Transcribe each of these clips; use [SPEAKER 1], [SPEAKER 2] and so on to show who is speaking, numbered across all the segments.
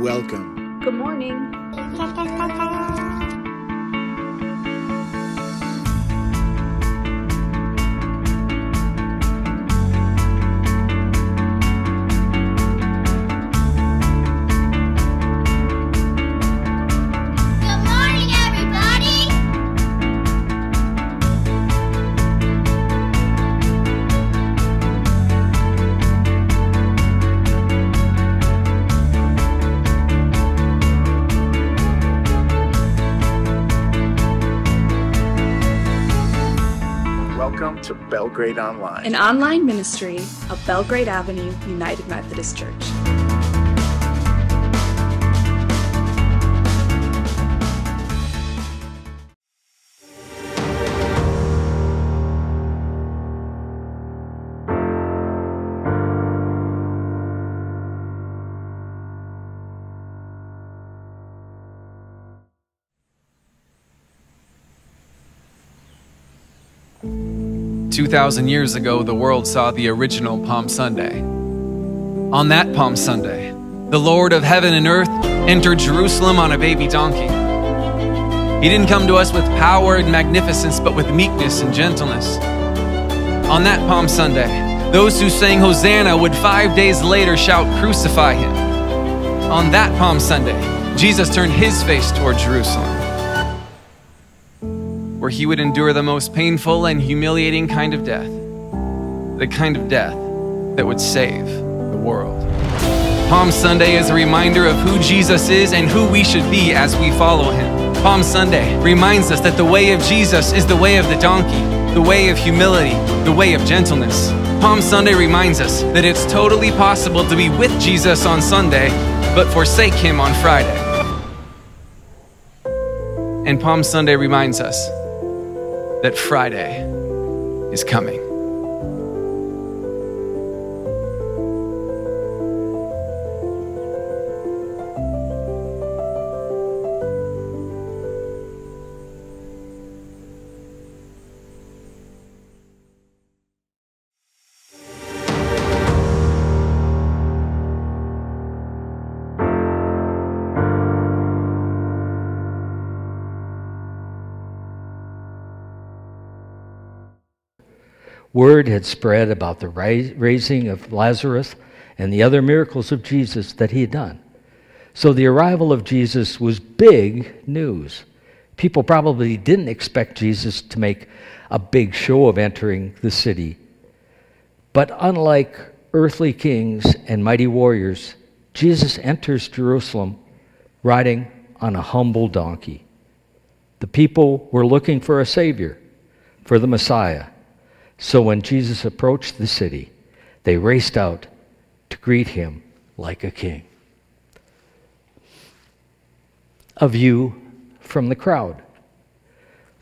[SPEAKER 1] Welcome.
[SPEAKER 2] Good morning.
[SPEAKER 1] Belgrade Online.
[SPEAKER 2] An online ministry of Belgrade Avenue United Methodist Church.
[SPEAKER 3] Two thousand years ago, the world saw the original Palm Sunday. On that Palm Sunday, the Lord of heaven and earth entered Jerusalem on a baby donkey. He didn't come to us with power and magnificence, but with meekness and gentleness. On that Palm Sunday, those who sang Hosanna would five days later shout, Crucify him. On that Palm Sunday, Jesus turned his face toward Jerusalem where he would endure the most painful and humiliating kind of death, the kind of death that would save the world. Palm Sunday is a reminder of who Jesus is and who we should be as we follow him. Palm Sunday reminds us that the way of Jesus is the way of the donkey, the way of humility, the way of gentleness. Palm Sunday reminds us that it's totally possible to be with Jesus on Sunday, but forsake him on Friday. And Palm Sunday reminds us that Friday is coming.
[SPEAKER 4] Word had spread about the raising of Lazarus and the other miracles of Jesus that he had done. So the arrival of Jesus was big news. People probably didn't expect Jesus to make a big show of entering the city. But unlike earthly kings and mighty warriors, Jesus enters Jerusalem riding on a humble donkey. The people were looking for a Savior, for the Messiah. So when Jesus approached the city, they raced out to greet him like a king. A view from the crowd.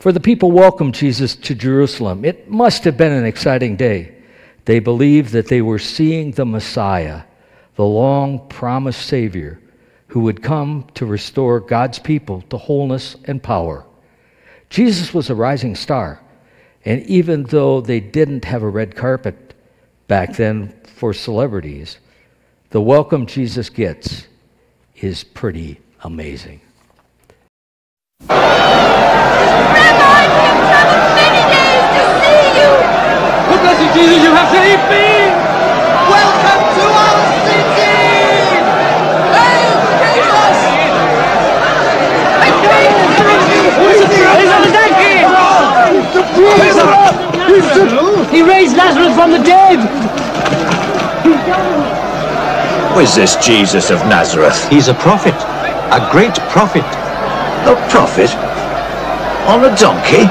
[SPEAKER 4] For the people welcomed Jesus to Jerusalem. It must have been an exciting day. They believed that they were seeing the Messiah, the long promised Savior who would come to restore God's people to wholeness and power. Jesus was a rising star. And even though they didn't have a red carpet back then for celebrities, the welcome Jesus gets is pretty amazing.
[SPEAKER 5] Rabbi, we have traveled many days to see you.
[SPEAKER 6] Good blessed Jesus, you have saved me!
[SPEAKER 7] Welcome to our city! Hail Jesus!
[SPEAKER 6] He's on the donkey! He raised Lazarus from the dead!
[SPEAKER 8] Who is this Jesus of Nazareth?
[SPEAKER 9] He's a prophet, a great prophet.
[SPEAKER 8] A prophet? On a donkey?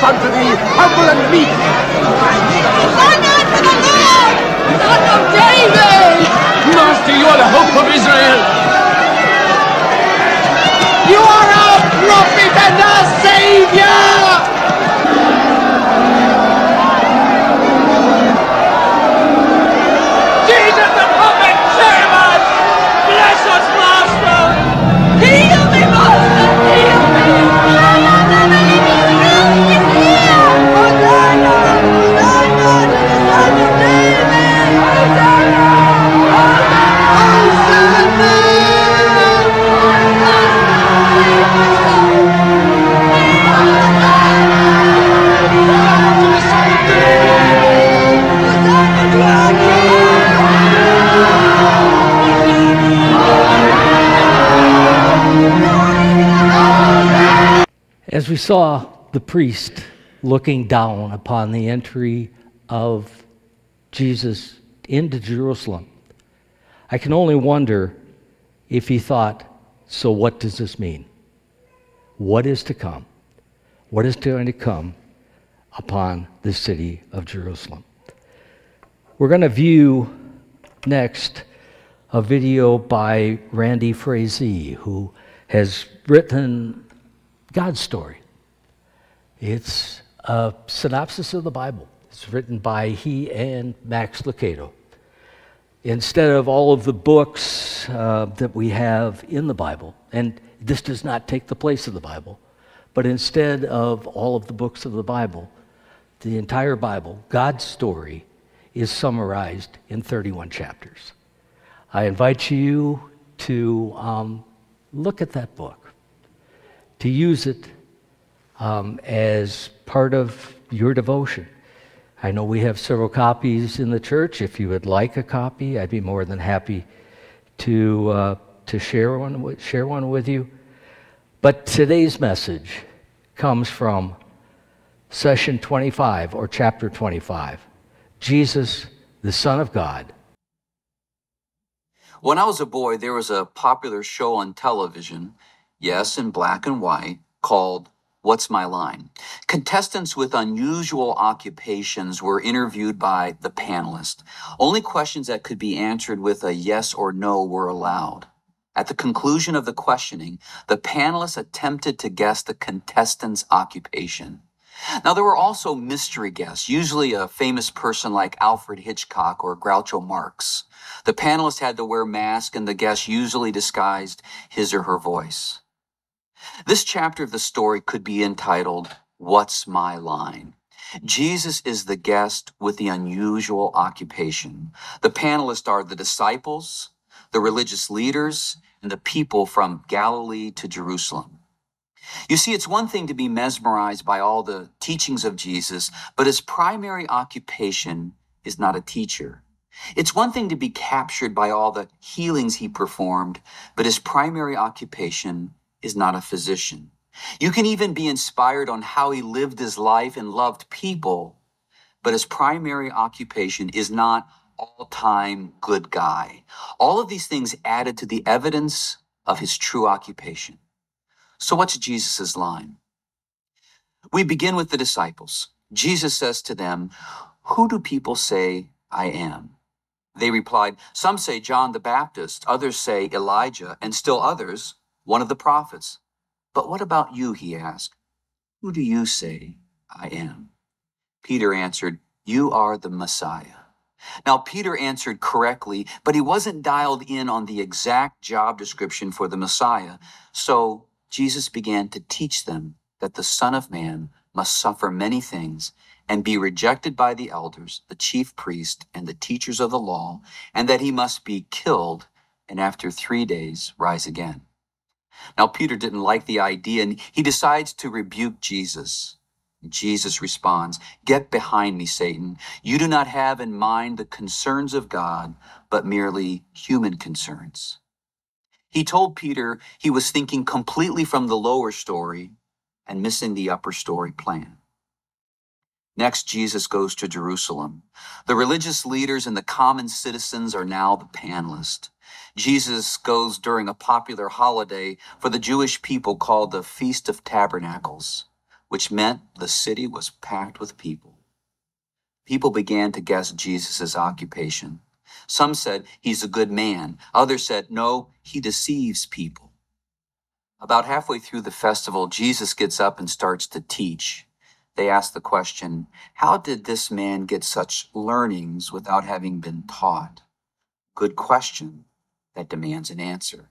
[SPEAKER 10] Cometh unto thee, humble and meek.
[SPEAKER 5] Honor to the Lord, Son of David.
[SPEAKER 6] Master you are the hope of Israel.
[SPEAKER 4] We saw the priest looking down upon the entry of Jesus into Jerusalem, I can only wonder if he thought, so what does this mean? What is to come? What is going to come upon the city of Jerusalem? We're going to view next a video by Randy Frazee, who has written God's story. It's a synopsis of the Bible. It's written by he and Max Lucado. Instead of all of the books uh, that we have in the Bible, and this does not take the place of the Bible, but instead of all of the books of the Bible, the entire Bible, God's story, is summarized in 31 chapters. I invite you to um, look at that book to use it um, as part of your devotion. I know we have several copies in the church. If you would like a copy, I'd be more than happy to, uh, to share, one share one with you. But today's message comes from session 25 or chapter 25 Jesus, the Son of God.
[SPEAKER 11] When I was a boy, there was a popular show on television, yes, in black and white, called What's My Line? Contestants with unusual occupations were interviewed by the panelist. Only questions that could be answered with a yes or no were allowed. At the conclusion of the questioning, the panelists attempted to guess the contestant's occupation. Now, there were also mystery guests, usually a famous person like Alfred Hitchcock or Groucho Marx. The panelists had to wear masks, and the guest usually disguised his or her voice. This chapter of the story could be entitled, What's My Line? Jesus is the guest with the unusual occupation. The panelists are the disciples, the religious leaders, and the people from Galilee to Jerusalem. You see, it's one thing to be mesmerized by all the teachings of Jesus, but his primary occupation is not a teacher. It's one thing to be captured by all the healings he performed, but his primary occupation is not a physician. You can even be inspired on how he lived his life and loved people, but his primary occupation is not all time good guy. All of these things added to the evidence of his true occupation. So, what's Jesus' line? We begin with the disciples. Jesus says to them, Who do people say I am? They replied, Some say John the Baptist, others say Elijah, and still others, one of the prophets. But what about you? He asked. Who do you say I am? Peter answered, You are the Messiah. Now, Peter answered correctly, but he wasn't dialed in on the exact job description for the Messiah. So Jesus began to teach them that the Son of Man must suffer many things and be rejected by the elders, the chief priest, and the teachers of the law, and that he must be killed and after three days rise again. Now, Peter didn't like the idea and he decides to rebuke Jesus. Jesus responds, Get behind me, Satan. You do not have in mind the concerns of God, but merely human concerns. He told Peter he was thinking completely from the lower story and missing the upper story plan. Next, Jesus goes to Jerusalem. The religious leaders and the common citizens are now the panelists. Jesus goes during a popular holiday for the Jewish people called the Feast of Tabernacles, which meant the city was packed with people. People began to guess Jesus' occupation. Some said, He's a good man. Others said, No, he deceives people. About halfway through the festival, Jesus gets up and starts to teach. They ask the question, How did this man get such learnings without having been taught? Good question that demands an answer.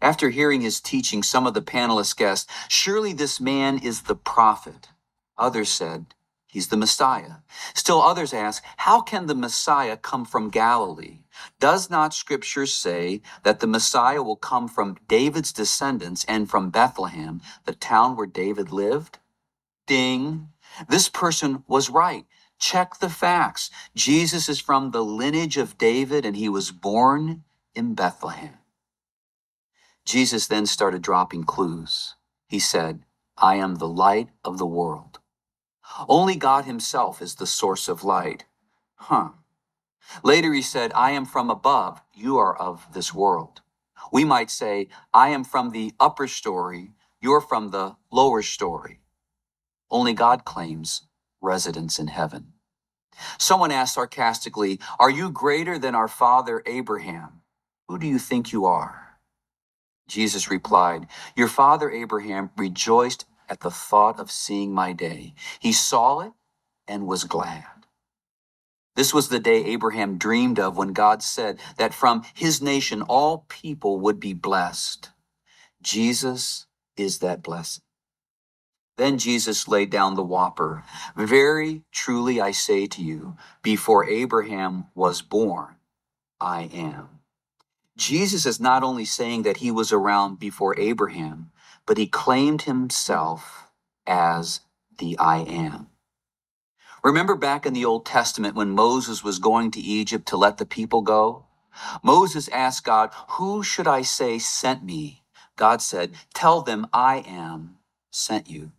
[SPEAKER 11] After hearing his teaching, some of the panelists guessed, Surely this man is the prophet. Others said, He's the Messiah. Still others ask, How can the Messiah come from Galilee? Does not Scripture say that the Messiah will come from David's descendants and from Bethlehem, the town where David lived? Ding. This person was right. Check the facts. Jesus is from the lineage of David and he was born in Bethlehem. Jesus then started dropping clues. He said, I am the light of the world. Only God Himself is the source of light. Huh. Later he said, I am from above, you are of this world. We might say, I am from the upper story, you're from the lower story. Only God claims residence in heaven. Someone asked sarcastically, Are you greater than our father Abraham? Who do you think you are? Jesus replied, Your father Abraham rejoiced at the thought of seeing my day. He saw it and was glad. This was the day Abraham dreamed of when God said that from his nation all people would be blessed. Jesus is that blessing. Then Jesus laid down the whopper. Very truly I say to you, before Abraham was born, I am. Jesus is not only saying that he was around before Abraham, but he claimed himself as the I am. Remember back in the Old Testament when Moses was going to Egypt to let the people go? Moses asked God, Who should I say sent me? God said, Tell them I am sent you.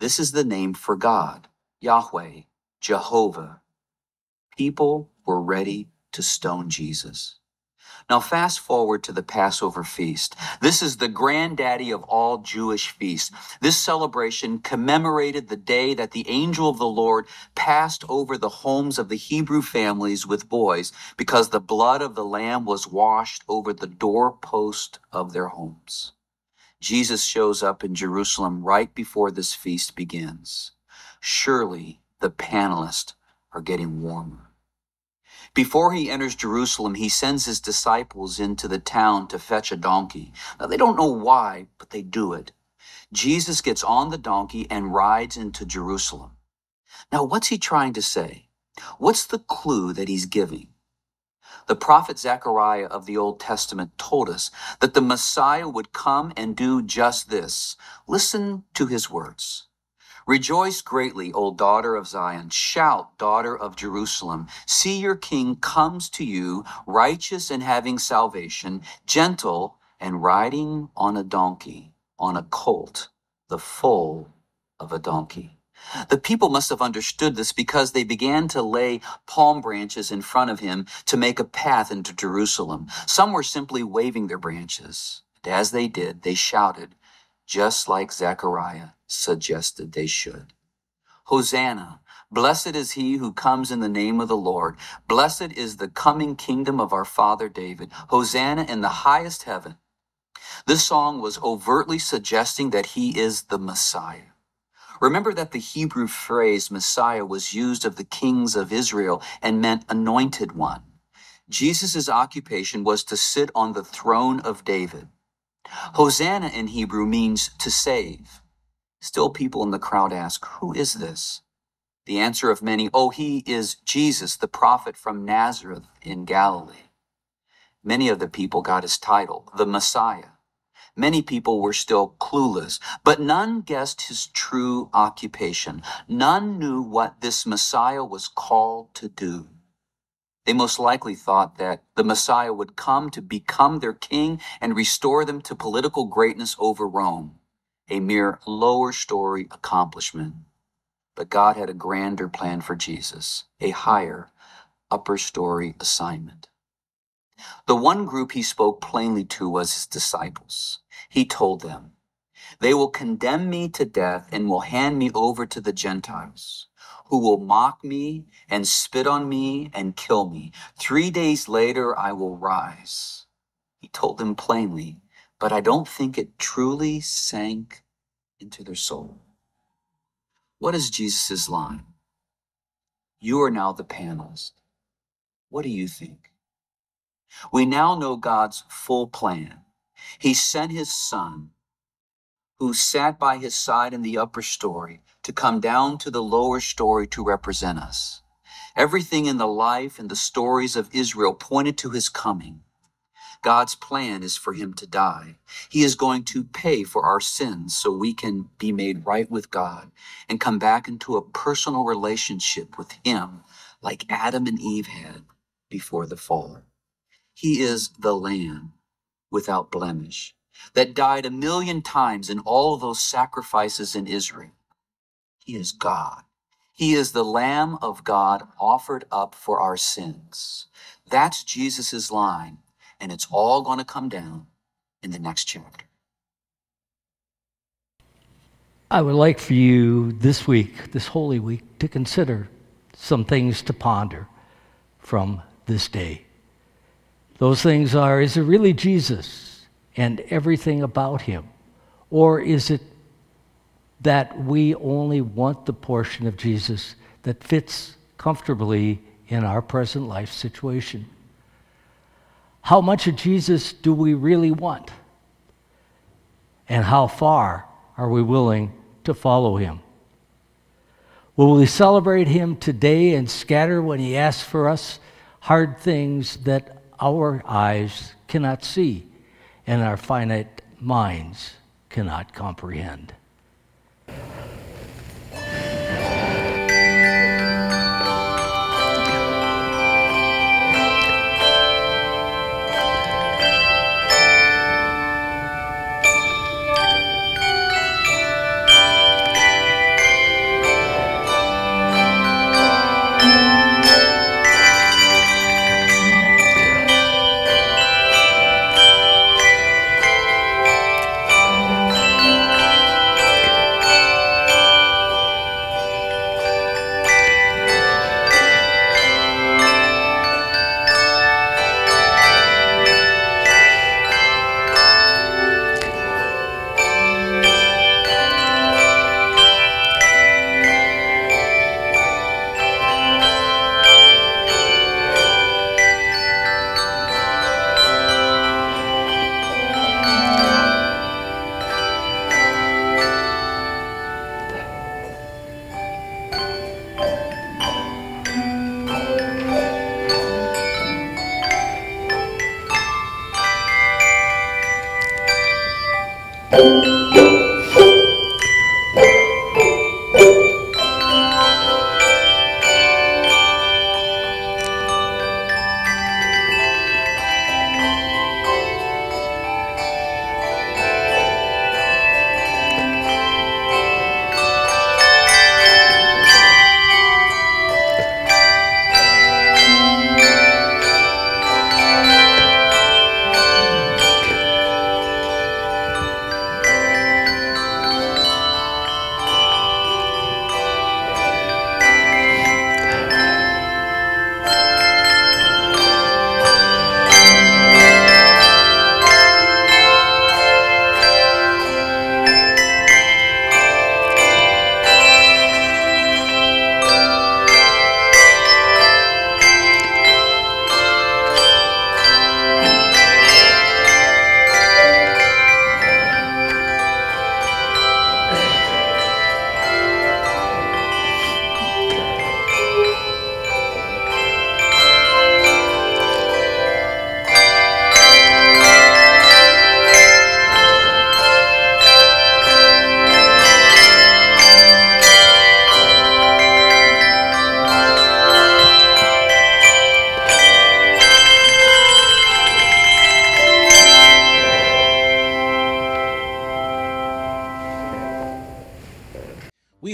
[SPEAKER 11] This is the name for God, Yahweh, Jehovah. People were ready to stone Jesus. Now, fast forward to the Passover feast. This is the granddaddy of all Jewish feasts. This celebration commemorated the day that the angel of the Lord passed over the homes of the Hebrew families with boys because the blood of the lamb was washed over the doorpost of their homes. Jesus shows up in Jerusalem right before this feast begins. Surely the panelists are getting warmer. Before he enters Jerusalem, he sends his disciples into the town to fetch a donkey. Now, they don't know why, but they do it. Jesus gets on the donkey and rides into Jerusalem. Now, what's he trying to say? What's the clue that he's giving? The prophet Zechariah of the Old Testament told us that the Messiah would come and do just this. Listen to his words. Rejoice greatly, O daughter of Zion. Shout, daughter of Jerusalem. See your king comes to you, righteous and having salvation, gentle and riding on a donkey, on a colt, the foal of a donkey. The people must have understood this because they began to lay palm branches in front of him to make a path into Jerusalem. Some were simply waving their branches. And as they did, they shouted, just like Zechariah suggested they should. Hosanna! Blessed is he who comes in the name of the Lord. Blessed is the coming kingdom of our father David. Hosanna in the highest heaven. This song was overtly suggesting that he is the Messiah. Remember that the Hebrew phrase Messiah was used of the kings of Israel and meant anointed one. Jesus' occupation was to sit on the throne of David. Hosanna in Hebrew means to save. Still, people in the crowd ask, Who is this? The answer of many, Oh, he is Jesus, the prophet from Nazareth in Galilee. Many of the people got his title, the Messiah. Many people were still clueless, but none guessed his true occupation. None knew what this Messiah was called to do. They most likely thought that the Messiah would come to become their king and restore them to political greatness over Rome, a mere lower story accomplishment. But God had a grander plan for Jesus, a higher, upper story assignment. The one group he spoke plainly to was his disciples. He told them, They will condemn me to death and will hand me over to the Gentiles, who will mock me and spit on me and kill me. Three days later, I will rise. He told them plainly, but I don't think it truly sank into their soul. What is Jesus' line? You are now the panelist. What do you think? We now know God's full plan. He sent his son, who sat by his side in the upper story, to come down to the lower story to represent us. Everything in the life and the stories of Israel pointed to his coming. God's plan is for him to die. He is going to pay for our sins so we can be made right with God and come back into a personal relationship with him like Adam and Eve had before the fall. He is the Lamb without blemish that died a million times in all those sacrifices in Israel. He is God. He is the Lamb of God offered up for our sins. That's Jesus' line, and it's all going to come down in the next chapter.
[SPEAKER 4] I would like for you this week, this Holy Week, to consider some things to ponder from this day. Those things are is it really Jesus and everything about him? Or is it that we only want the portion of Jesus that fits comfortably in our present life situation? How much of Jesus do we really want? And how far are we willing to follow him? Will we celebrate him today and scatter when he asks for us hard things that our eyes cannot see and our finite minds cannot comprehend?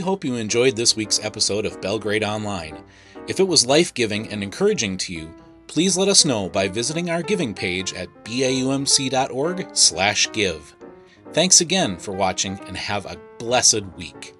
[SPEAKER 12] Hope you enjoyed this week's episode of Belgrade Online. If it was life giving and encouraging to you, please let us know by visiting our giving page at baumc.org/give. Thanks again for watching and have a blessed week.